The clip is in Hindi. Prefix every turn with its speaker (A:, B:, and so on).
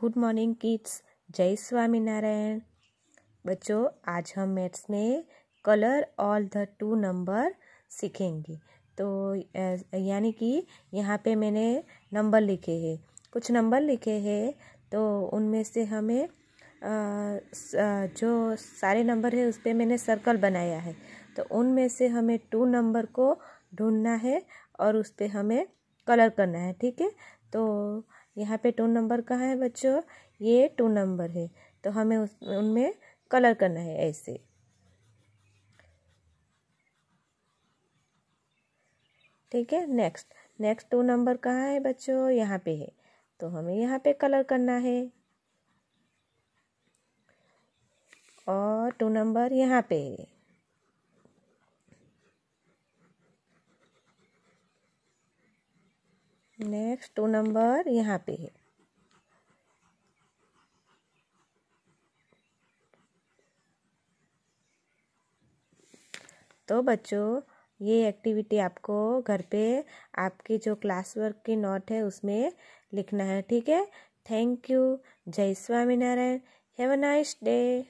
A: Good morning kids. जय स्वामी नारायण बच्चों, आज हम मैथ्स में colour all the two number सीखेंगे। तो यानी कि यहाँ पे मैंने नंबर लिखे हैं। कुछ नंबर लिखे हैं तो उनमें से हमें जो सारे नंबर है, उस पर मैंने सर्कल बनाया है। तो उनमें से हमें टू नंबर को ढूंढना है और उस पर हमें कलर करना है, ठीक है? तो यहाँ पे टू नंबर कहाँ है बच्चों? ये टू नंबर है। तो हमें उस, उनमें कलर करना है ऐसे। ठीक है नेक्स्ट नेक्स्ट टू नंबर कहाँ है बच्चों? यहाँ पे है। तो हमें यहाँ पे कलर करना है। और टू नंबर यहाँ पे है। नेक्स्ट टू नंबर यहाँ पे है। तो बच्चों, ये एक्टिविटी आपको घर पे आपकी जो क्लास वर्क की नोट है उसमें लिखना है, ठीक है? थैंक यू जय Swaminarayan. Have a nice day